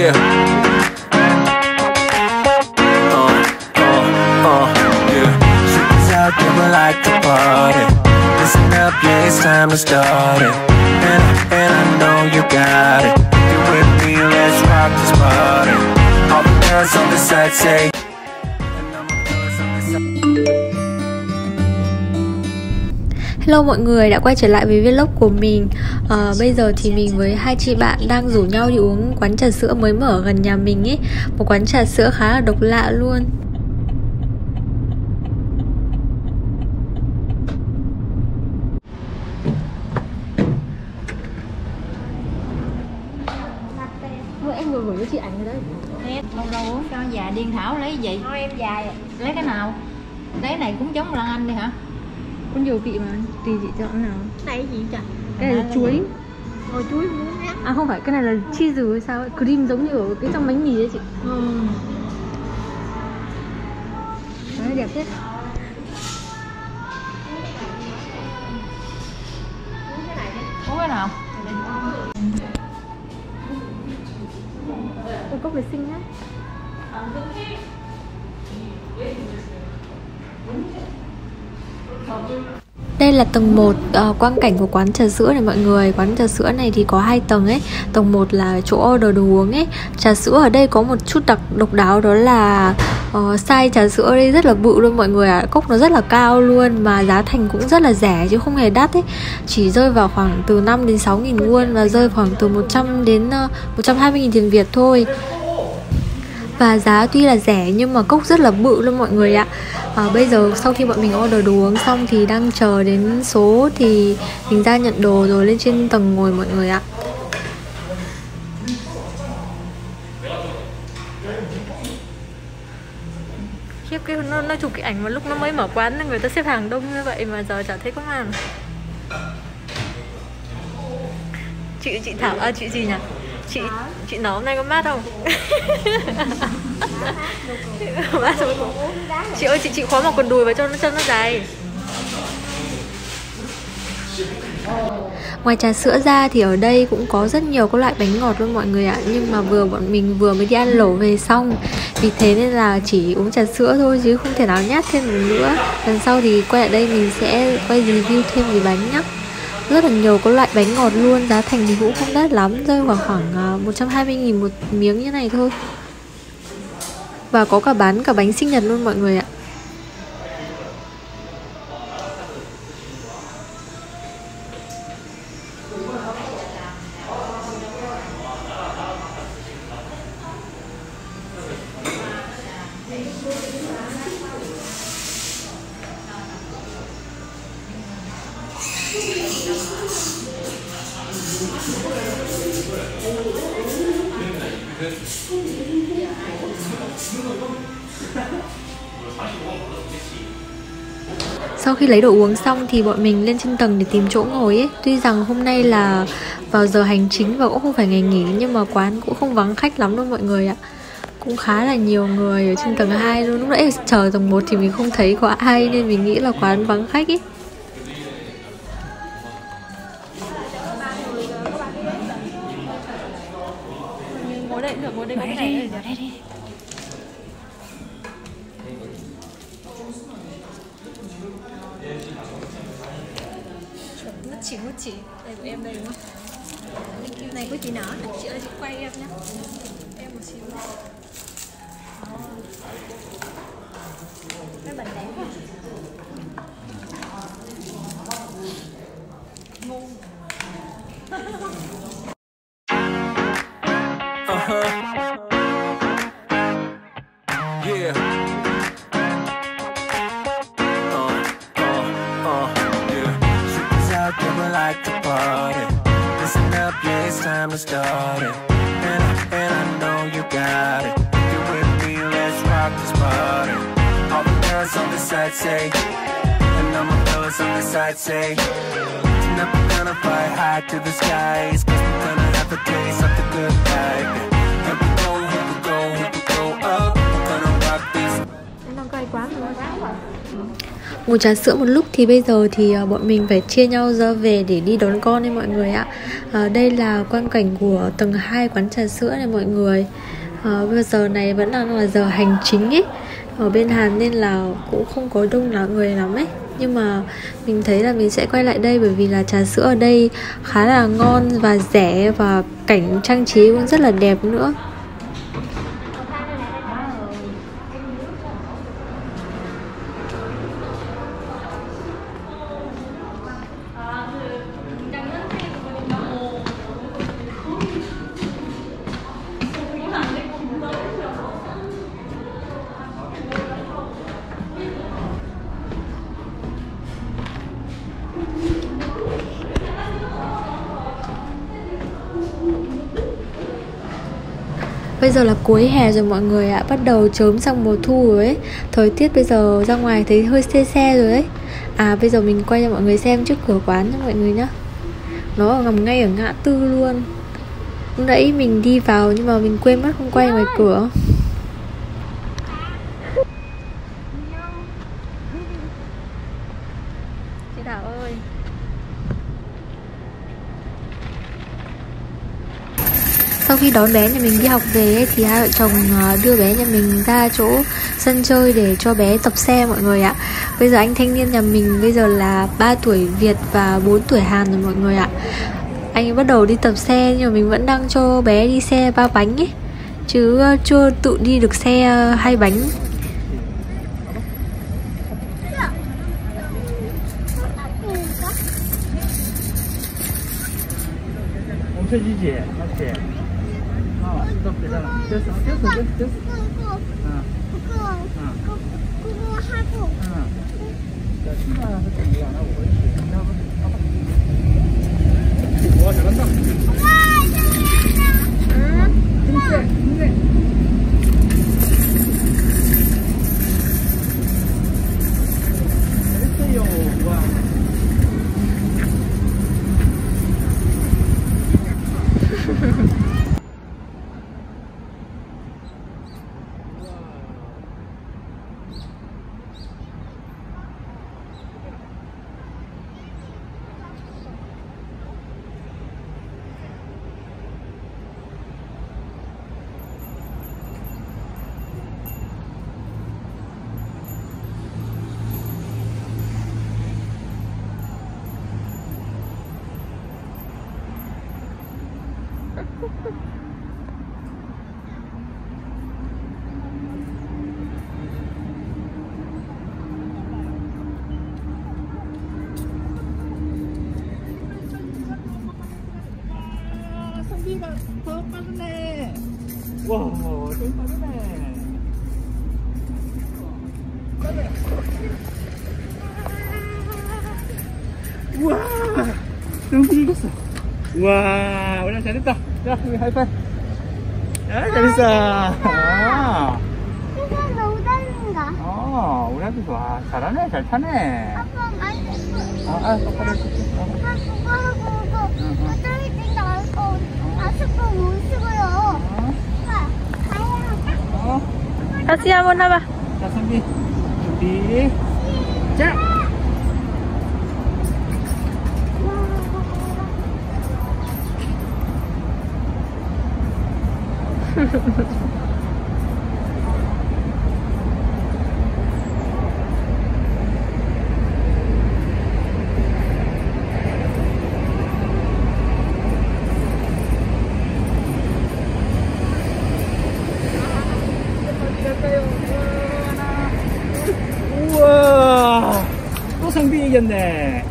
Yeah. Uh, uh, uh, yeah. Out, like to party. Listen up, yeah, it's time to start it. And, and I know you got it. You with me, let's rock this party. All the girls on the side say. Hello mọi người đã quay trở lại với vlog của mình à, Bây giờ thì mình với hai chị bạn đang rủ nhau đi uống quán trà sữa mới mở gần nhà mình ấy. Một quán trà sữa khá là độc lạ luôn. Em vừa gửi cho chị ảnh rồi đấy. Hết, lâu lâu cho già điên thảo lấy gì? Thôi em dài lấy cái nào? Lấy này cũng giống Lan Anh đi hả? Có nhiều vị mà, tùy chị chọn nào. Này gì trời Cái này là chuối. Ngồi chuối À không phải, cái này là cheese hay sao ấy? Cream giống như ở cái trong bánh mì ấy chị. Ừ. Đấy, đẹp thế. Cái nào? Ôi, cốc này xinh á đây là tầng 1 uh, ờ, quang cảnh của quán trà sữa này mọi người. Quán trà sữa này thì có hai tầng ấy. Tầng 1 là chỗ order đồ uống ấy. Trà sữa ở đây có một chút đặc độc đáo đó là uh, size trà sữa ở đây rất là bự luôn mọi người ạ. À. Cốc nó rất là cao luôn Mà giá thành cũng rất là rẻ chứ không hề đắt ấy. Chỉ rơi vào khoảng từ 5 đến 6 nghìn won Và rơi khoảng từ 100 đến ờ, uh, 120 nghìn tiền Việt thôi. Và giá tuy là rẻ nhưng mà cốc rất là bự luôn mọi người ạ à, bây giờ sau khi bọn mình order đồ uống xong thì đang chờ đến số thì mình ra nhận đồ rồi lên trên tầng ngồi mọi người ạ. Khiếp cái nó, nó chụp cái ảnh mà lúc nó mới mở quán người ta xếp hàng đông như vậy mà giờ chả thấy có màn. Chị chị thảo à chị gì nhỉ? Chị chị nấu hôm nay có mát không? Mát không chị ơi chị chị khóa một quần đùi vào cho nó chân nó dài Ngoài trà sữa ra thì ở đây cũng có rất nhiều các loại bánh ngọt luôn mọi người ạ. Nhưng mà vừa bọn mình vừa mới đi ăn lẩu về xong. Vì thế nên là chỉ uống trà sữa thôi chứ không thể nào nhát thêm được nữa. Lần sau thì quay lại đây mình sẽ quay review thêm về bánh nhé rất là nhiều các loại bánh ngọt luôn giá thành thì cũng không đắt lắm rơi vào khoảng 120 à, nghìn một miếng như này thôi. Và có cả bán cả bánh sinh nhật luôn mọi người ạ. Sau khi lấy đồ uống xong thì bọn mình lên trên tầng để tìm chỗ ngồi ấy. Tuy rằng hôm nay là vào giờ hành chính và cũng không phải ngày nghỉ, Nhưng mà quán cũng không vắng khách lắm đâu mọi người ạ. Cũng khá là nhiều người ở trên tầng 2 luôn. Lúc nãy chờ tầng 1 thì mình không thấy có ai, Nên mình nghĩ là quán vắng khách ấy. Chỉ, mút chị, Đây của em đây đúng không? Này của chị nở Chị ơi chị quay em nhé Em một xíu Cái bình đẹp quá. Up, yeah, it's time to start it. And, and I know you got it. You with me, let's rock this party. All the girls on the side say, and all my fellas on the side say, tonight we're gonna fly high to the skies, cause we're gonna have a taste of the good life. Con cay quá rồi. Trà sữa một lúc thì bây giờ thì à, bọn mình phải chia nhau ra về để đi đón con đấy mọi người ạ. À, đây là quang cảnh của tầng 2 quán trà sữa này mọi người. À, bây giờ này vẫn đang là giờ hành chính ấy. Ở bên Hàn nên là cũng không có đông là người lắm ấy. Nhưng mà mình thấy là mình sẽ quay lại đây bởi vì là trà sữa ở đây khá là ngon và rẻ và cảnh trang trí cũng rất là đẹp nữa. Bây giờ là cuối hè rồi mọi người ạ Bắt đầu chớm sang mùa thu rồi ấy. Thời tiết bây giờ ra ngoài thấy hơi xe xe rồi ấy. À bây giờ mình quay cho mọi người xem trước cửa quán cho mọi người nhá. Nó nằm ngay ở ngã tư luôn. Lúc nãy mình đi vào nhưng mà mình quên mất không quay ngoài cửa. Chị Thảo ơi sau khi đón bé nhà mình đi học về thì hai vợ chồng ờ, đưa bé nhà mình ra chỗ sân chơi để cho bé tập xe mọi người ạ. Bây giờ anh thanh niên nhà mình bây giờ là 3 tuổi việt và 4 tuổi hàn rồi mọi người ạ. Anh ấy bắt đầu đi tập xe nhưng mà mình vẫn đang cho bé đi xe ba bánh ấy, chứ ờ, chưa tự đi được xe ờ, hai bánh. Hãy subscribe 나와 이거 되잖아 됐어 됐어 됐어 됐어 그거 그거 그거 그거 하고 자 신발 할때 이거 안 하고 그렇지 와 잘한다 와 잘한다 응? 힘세 힘세 와, 좀 빠르네. 우와, 성비 이겼어. 우와, 우리 잘했다. 자, 우리 하이파이. 아, 잘했어. 아, 이거 너무 다른가? 어, 우리 아들 좋아. 잘하네, 잘 타네. 아빠 많이 했어. 아, 아, 똑바로 해줄게. 다시 한번 해봐 자, 선비. 준비. 자! 우와! 耶呢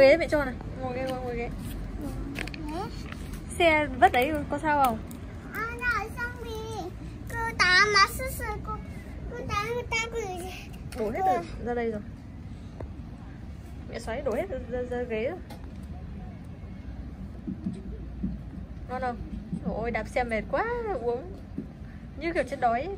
ghế mẹ cho này. Ngồi ghế ngồi, ngồi ghế. Xe vất đấy có sao không? À, cứ đổ hết rồi, ra đây rồi. Mẹ xoáy đổ hết ra, ra, ra ghế rồi. Ngon không? Ôi đạp xe mệt quá uống. Như kiểu chết đói ấy.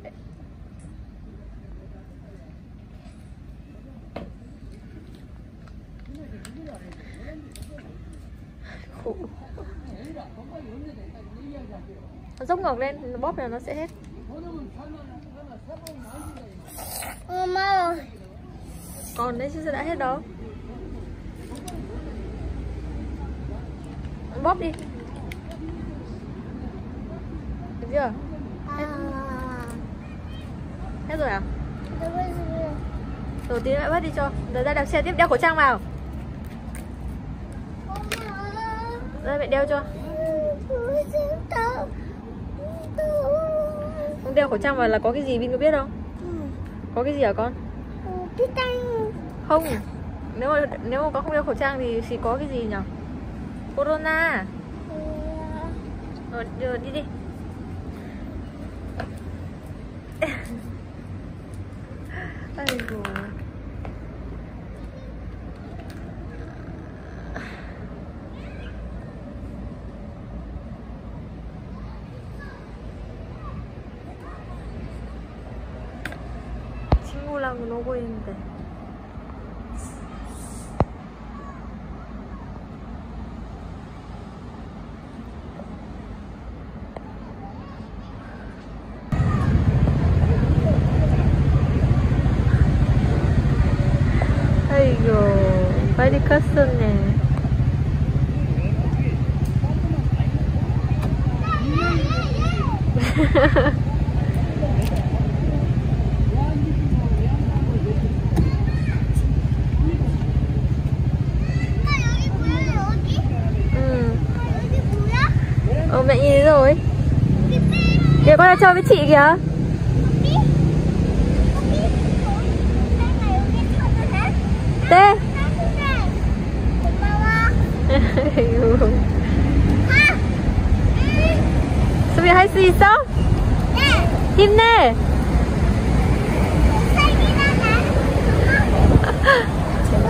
khổ Nó dốc ngược lên bóp là nó sẽ hết. Mama ơi. còn đấy chứ đã hết đâu bóp đi. Được chưa? À. hết. Rồi à? Đầu tiên mẹ bắt đi cho. Rồi ra đạp xe tiếp. Đeo khẩu trang vào. Ra mẹ đeo cho đeo khẩu trang vào là có cái gì Vin có biết không? Có cái gì hả con? Tay không. Nếu mà nếu mà con không đeo khẩu trang thì thì có cái gì nhỉ? Corona. Rồi, rồi đi đi 컸었네 여기 뭐야 여기? 응. 여기 뭐야? Ờ mẹ nhìn thấy rồi 여기 빼 Kìa con đang chơi với chị kìa 여기? 여기? 내가 여기 타도 돼? Tê 타도 돼 고마워 아이고. 수비 할 수 있어? 네! 힘내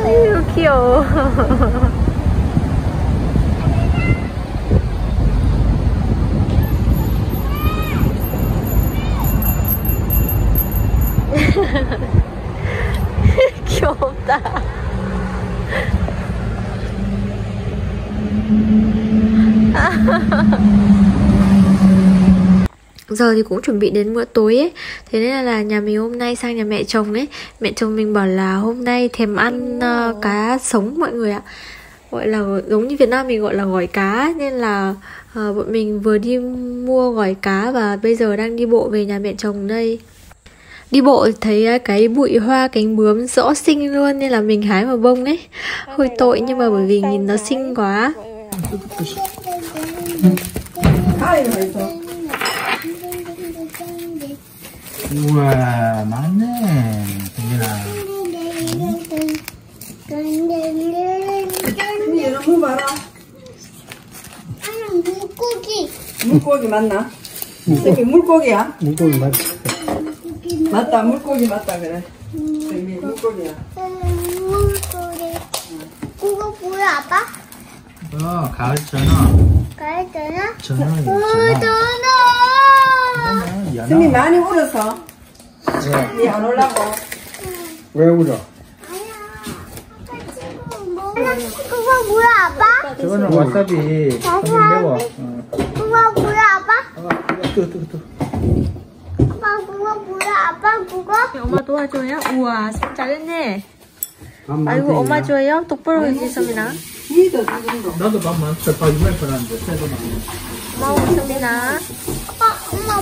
아이고 귀여워 귀엽다 giờ thì cũng chuẩn bị đến bữa tối ấy. Thế nên là nhà mình hôm nay sang nhà mẹ chồng ấy. Mẹ chồng mình bảo là hôm nay thèm ăn ờ, cá sống mọi người ạ. Gọi là giống như Việt Nam mình gọi là gỏi cá nên là ờ, bọn mình vừa đi mua gỏi cá và bây giờ đang đi bộ về nhà mẹ chồng đây. Đi bộ thấy ờ, cái bụi hoa cánh bướm rõ xinh luôn nên là mình hái vào bông ấy. Hơi tội nhưng mà bởi vì nhìn nó xinh quá 우와, 많네. 동민아. 얘는 뭐 봐라. 아니 물고기 물고기 맞나? 저기 물고기야? 물고기 맞지? 맞다, 물고기 맞다, 그래. 물고기야. 물고기 그거 뭐야 아빠? 어, 가을 전어. 되나? 전어이 어 전어. 전화 스미 많이 울었어. 왜? 니안 올라고. 왜 울어? 뭐 그거 뭐야 아빠? 저거는 와사비. 조금 매워. 어. 그거 뭐야 아빠? 어, 뜨거, 뜨거, 뜨거. 아빠 그거 뭐야 아빠 그거? 엄마 도와줘요? 우와 잘했네 밥 아이고 엄마 얘. 줘요? 똑바로 지금도. 나도 밥 많다. 밥 이만큼 하는데, 새도 많네. 고마워 서민아 아빠 엄마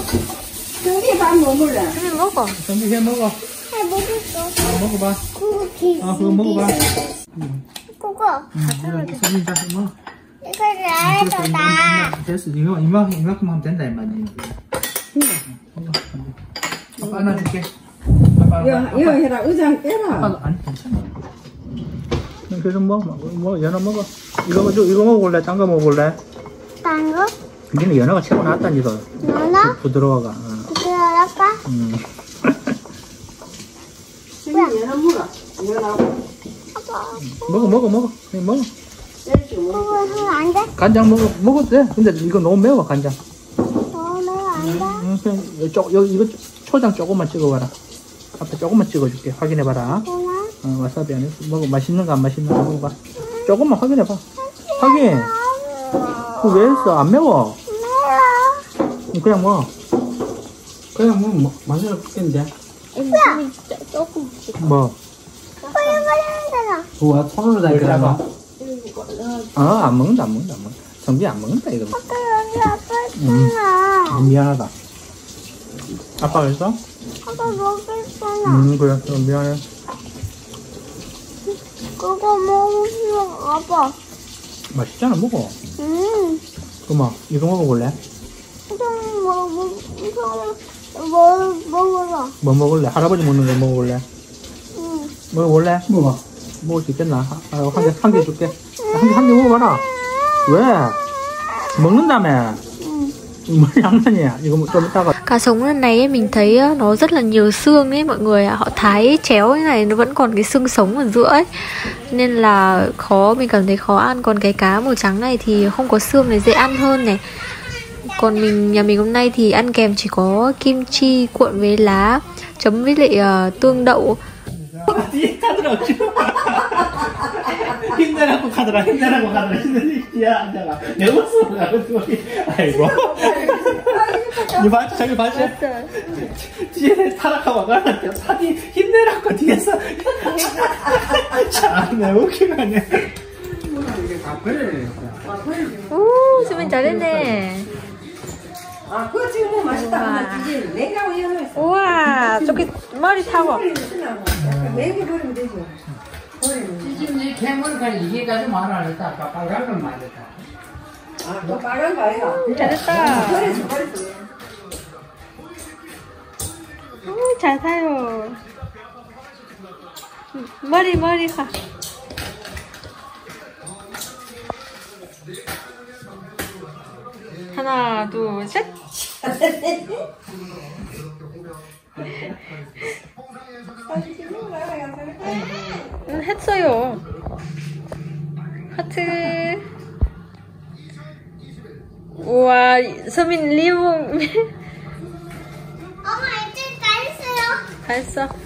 저기 밥 먹을래? 서민 먹어 정비 해 먹어. 해 먹었어 아, 먹어봐. 그거 기 아, 그거 먹어봐. 그거 응, 이거 성민 자, 먹어. 이거 나에서 나 됐어. 이거, 이만, 이만큼 하면 된다, 이 말이야. 먹어. 아빠 안아줄게. 아빠, 이거, 아빠. 이거 해라, 의장 빼라. 아빠도 안 괜찮아. 응, 이거 좀 먹어. 먹어. 연어 먹어. 이거 뭐, 이거 먹어볼래? 딴 거 먹어볼래? 딴 거? 니는 연어가 최고 낫다니 더 나나? 부드러워가. 어. 음. 물어. 아빠 먹어 먹어 먹어. 그냥 먹어. 먹어. 하면 안 돼? 간장 먹어 먹어도 돼. 근데 이거 너무 매워 간장. 너는 안 돼? 응, 그냥 여기 이거 초장 조금만 찍어봐라. 앞에 조금만 찍어줄게. 확인해봐라. 어, 와사비 안에 먹어 맛있는 거 안 맛있는 거 먹어봐. 조금만 확인해봐. 확인. 그거 왜 했어? 안 매워. 매워 응, 그냥 먹어. 그냥 뭐, 뭐 만들어 볼겠는데. 조금 뭐. 우와, 손으로 잡아. 어, 안 먹는다, 안 먹는다, 안 먹는다. 정비 안 먹는다, 이거. 아까 여기 아빠 있잖아 아, 미안하다. 아빠가 했어? 아까 먹었잖아 음, 그래. 어, 미안해. 그거 먹으면 아빠 맛있잖아, 먹어. 음 그만, 이거 좀 먹어 먹어라 뭐 먹을래? 할아버지 먹는 거 먹어볼래? 응 먹어볼래? 먹어. 먹을 수 있겠나? 아, 한 개, 한 개 줄게. 한 개, 한 개 먹어봐라. 왜? 먹는다며? 뭐 장난이야. 이거 뭐 좀 이따가. cá sống lần này ấy, mình thấy á, nó rất là nhiều xương ấy mọi người ạ họ thái chéo như này nó vẫn còn cái xương sống ở giữa ấy nên là khó mình cảm thấy khó ăn còn cái cá màu trắng này thì không có xương này dễ ăn hơn này còn mình nhà mình hôm nay thì ăn kèm chỉ có kim chi cuộn với lá chấm với lại ờ, tương đậu 뒤에 카드라 힘내라고 카드라 힘내라고 카드라 힘내니 뒤에 앉아가 내 모습을 가지고 아이고 이 봤지 자기 봤지 뒤에 타락하고 가는데 사디 힘내라고 뒤에서 참내 웃기네 이게 다 버려야 오 수민 잘했네 아, 그거 지금 뭐 맛있다. 이제 냉장고 열어있어. 우와 저기 머리 타고 냉기 버리면 되죠. 지금 이 괴물까지 이해가 좀 많아졌다. 빨간 건 맞았다. 아, 또 빨간 거 아이가? 잘했다 버리지, 버리지. 오, 잘 사요. 머리 머리 가. 하나, 둘, 셋. 응, 했어요. 하트. 우와, 서민 리본 엄마 이제 다 했어요 다 했어.